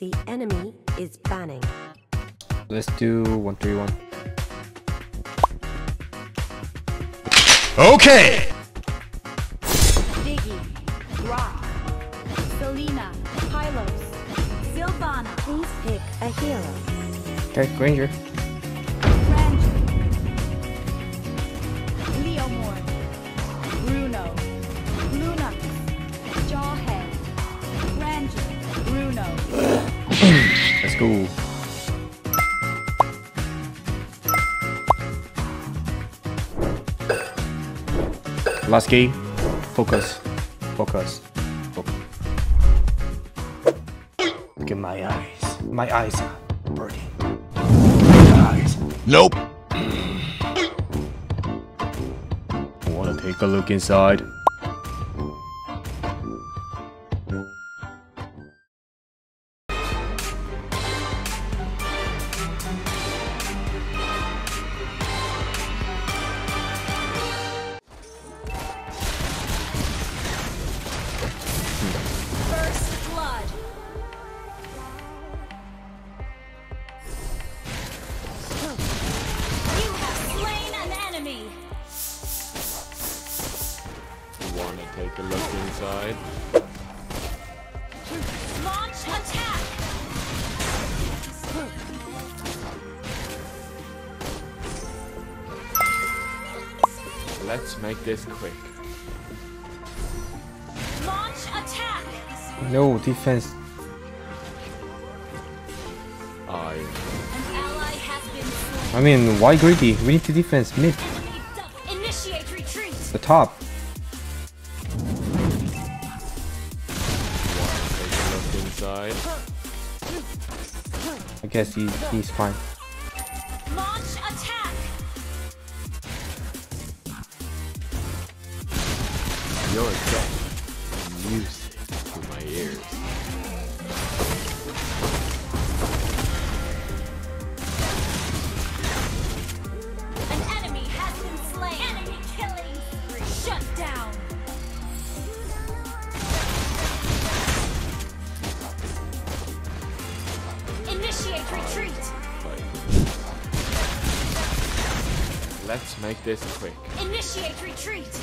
The enemy is banning. Let's do one three one. Okay! Diggie, Grock, Selena, Pylos, Silvanna, Please pick a hero. Okay, Granger. Let's go. Last game. Focus. Focus. Focus. Look at my eyes. My eyes are burning. My eyes. Nope. Wanna take a look inside? Make this quick. Launch attack. No defense. I An ally has been slain. I mean, why greedy? We need to defense mid. Initiate retreat. The top. wanna take a look inside? I guess he, he's fine. Your death. Music to my ears. An enemy has been slain. Enemy killing. spree. Shut down. Initiate retreat. Let's make this quick. Initiate retreat.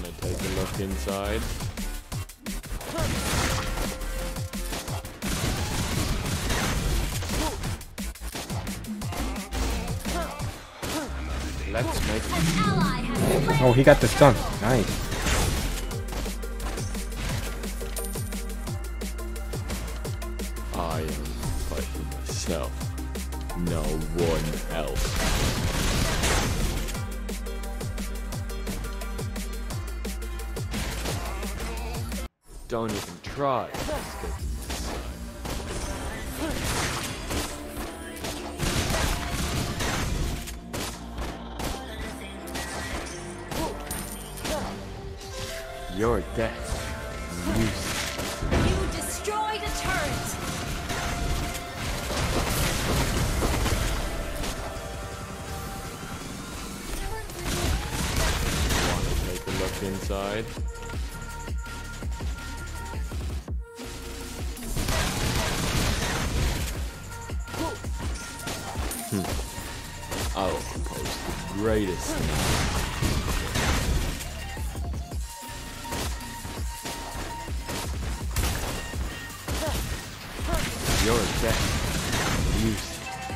Wanna take a look inside? Let's make An ally has been slain. Oh, he got the stun. Nice. Don't even try. escaping this side. Your death. You destroyed a turret. Wanna take a look inside? Hmm. I'll propose the greatest. Your death. Music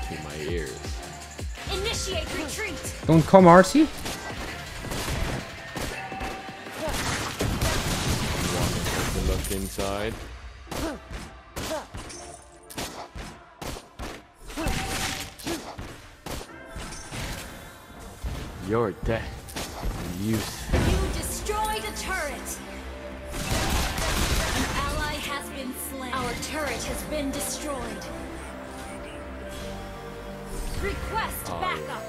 to my ears. Initiate retreat. Don't come, RC. Your death. Music. You destroyed a turret. An ally has been slain. Our turret has been destroyed. Request backup.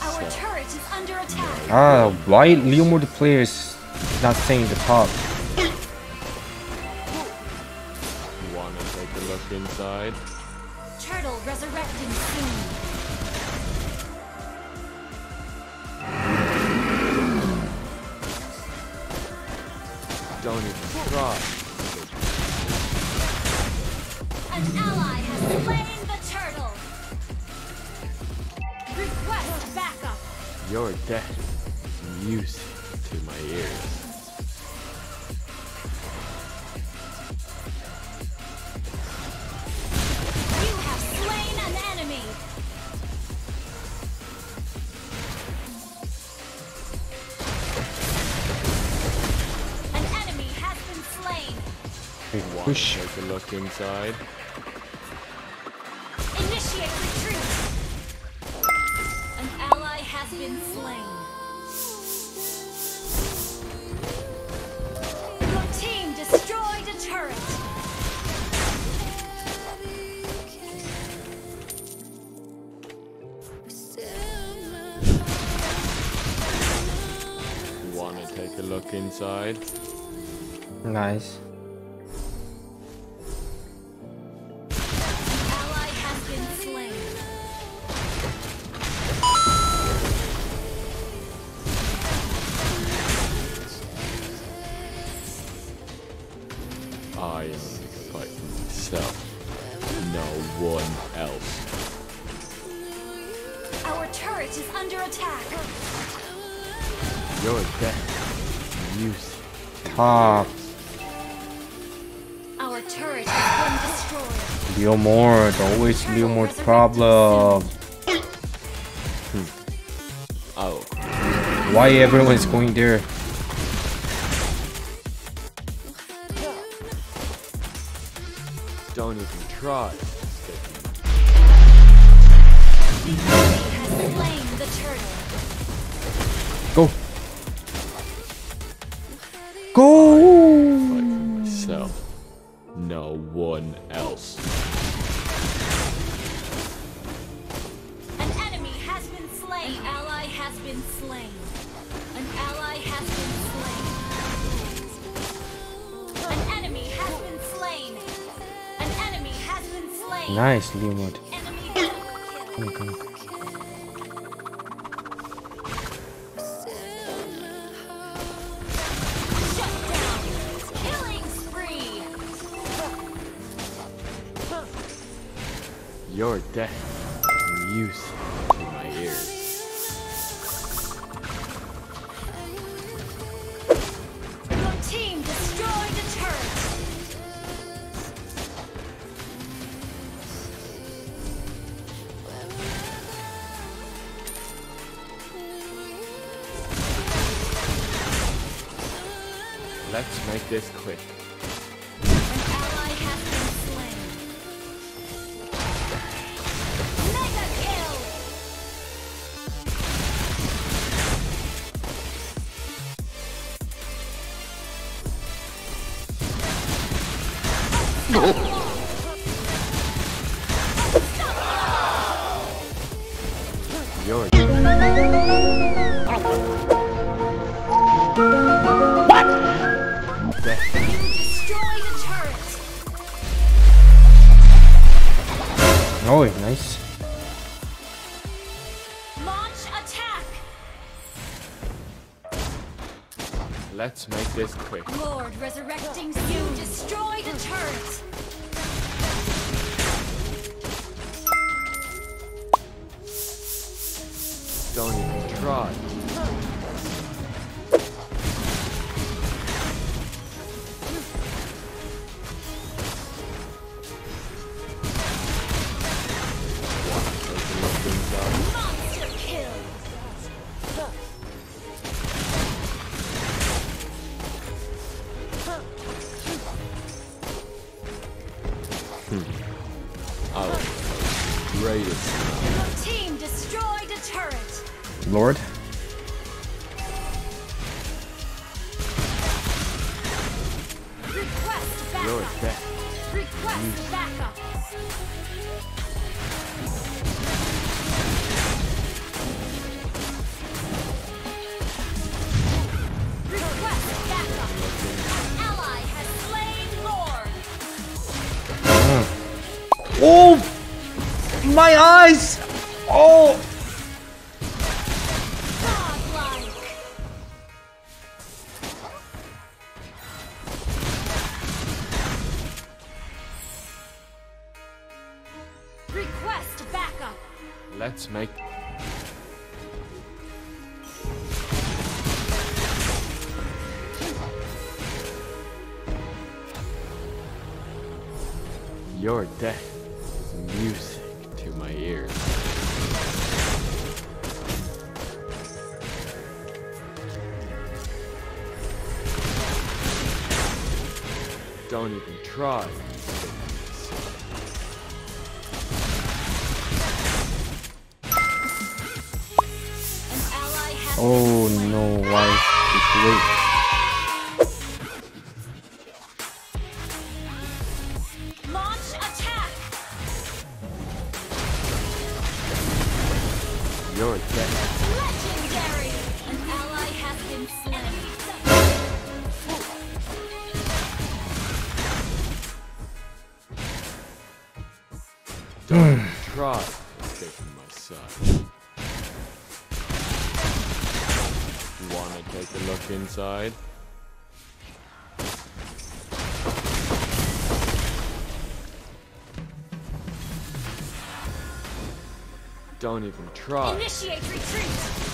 Our turret is under attack. Ah, why Leo multiplayer is not saying the top? Wanna take a look inside? Turtle resurrecting soon. Try. An ally has slain the turtle. Request backup. Your death is music to my ears. Push. take a look inside? Initiate retreat. An ally has been slain. Your team destroyed a turret. Wanna take a look inside? Nice. Turret is under attack. Your death is music. Top. Our turret has been destroyed. Leomord. Always Leomord problem. Hmm. Oh, Why everyone's going there? don't even try. No one else. An enemy has been slain. An ally has been slain. An ally has been slain. An enemy has been slain. An enemy has been slain. Nice Leomord. Enemy Your death music to my ears. Your team destroyed a turret. Let's make this quick. Your You destroyed a. Oh, nice. Launch attack. Let's make this quick. Lord resurrecting You're backup. dead. Request backup. Request backup. An ally has slain Lord. Oh! My eyes! Oh! Request backup. Let's make. Your death is music to my ears. Don't even try. Oh no, why? It's late. Don't even try. Initiate retreat.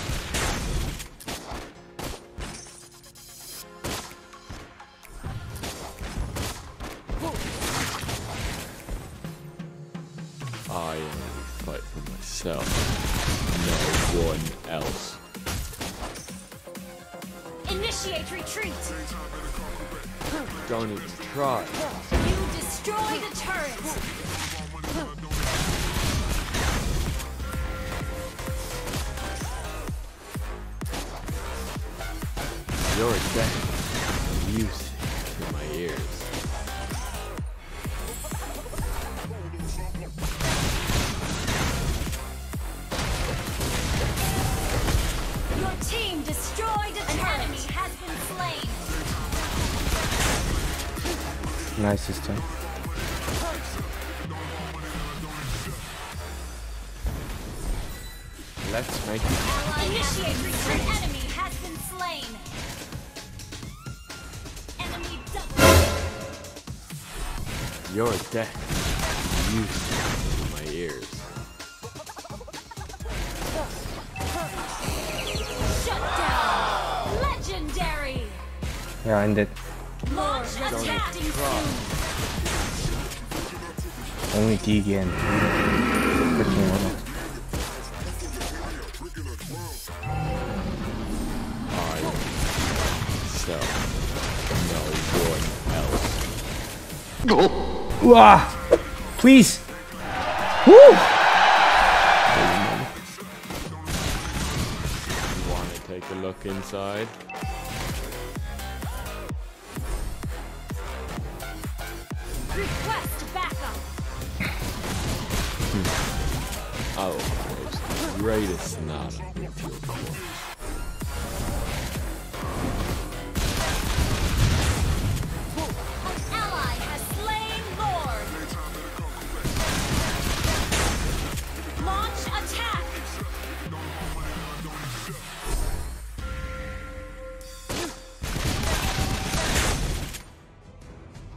Your death is music to my ears. Your team destroyed a turret. An enemy has been slain. Nice system. Let's make it. Initiate retreat. Enemy Your death is music to my ears. Shut down. Legendary. Yeah, I ended. Launch attack. Only Diggie and freaking one. I myself. No one else. Oh. Wah! Please! Woo! You wanna take a look inside? Request backup. I will place the greatest sonata into your corpse.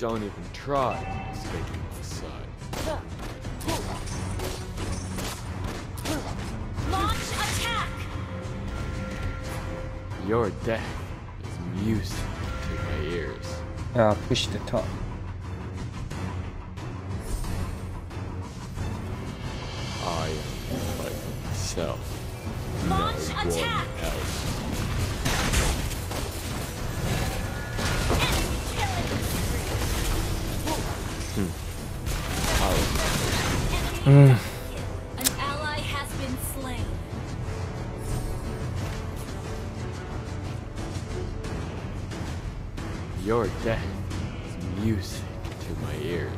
Don't even try taking my side. Launch attack. Your death is music to my ears. Yeah, push the top. I am fighting myself. Launch no attack. Mm. Your death is music to my ears.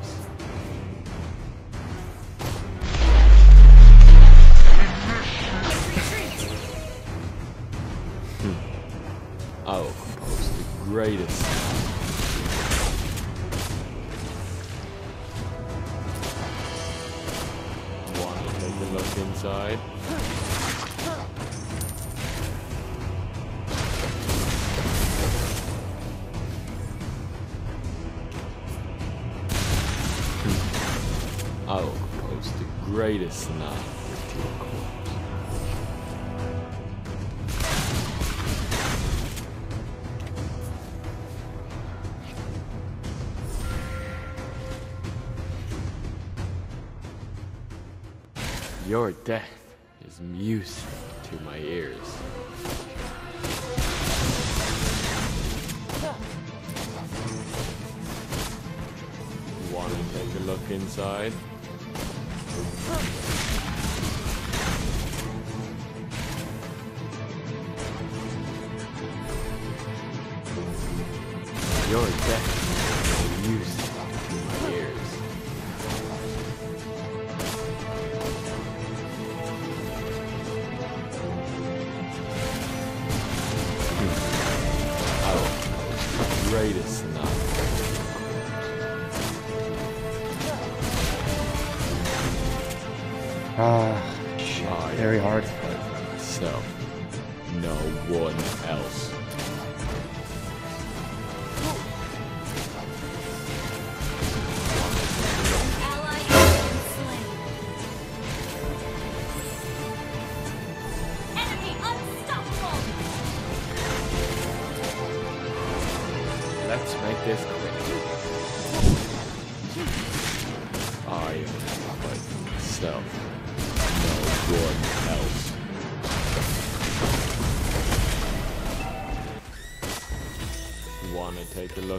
Hmm. I will compose the greatest. I will compose the greatest corpse. Your death is music to my ears. Wanna take a look inside? Your death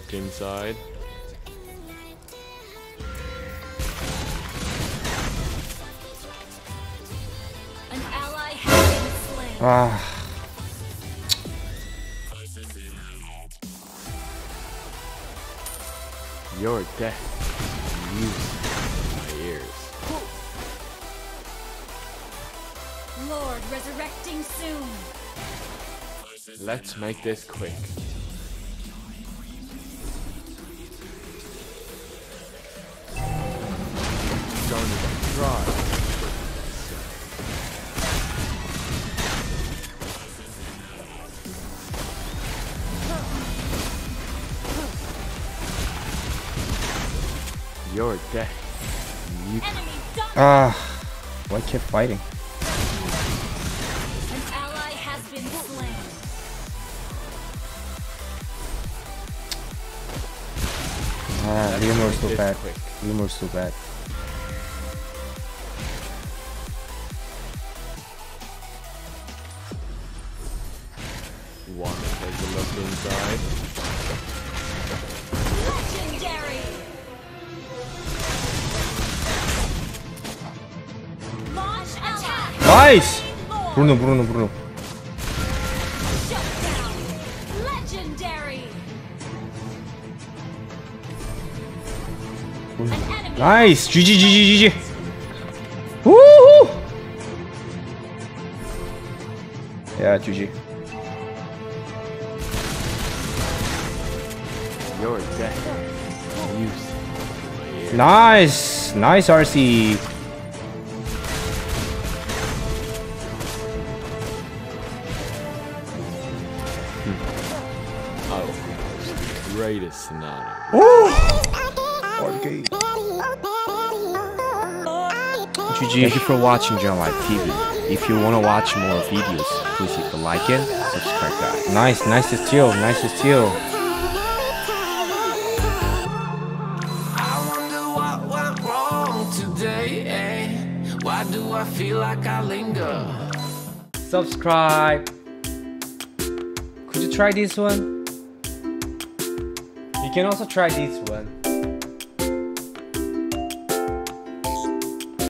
look inside? An ally has been slain. Ah, Your death is music to my ears. Lord resurrecting soon. Let's make this quick. Your death. You Enemy done. ah. Why keep fighting? An ally has been slain. Ah, Leomord's so this bad. quick. Leomord's so bad. Attack. Nice! Lord. Bruno, Bruno, Bruno. Shut down. Legendary. An enemy. Nice! GG, GG, GG. Woohoo! Yeah, GG. Your death. Music. to my ears. Nice! Nice RC. Compose the greatest sonata. GG. Thank you for watching John Live TV. If you want to watch more videos, please hit the like and subscribe guys. Nice, nice to steal, nice to steal. I wonder what went wrong today. eh? Why do I feel like I linger? Subscribe. Could you try this one? You can also try this one.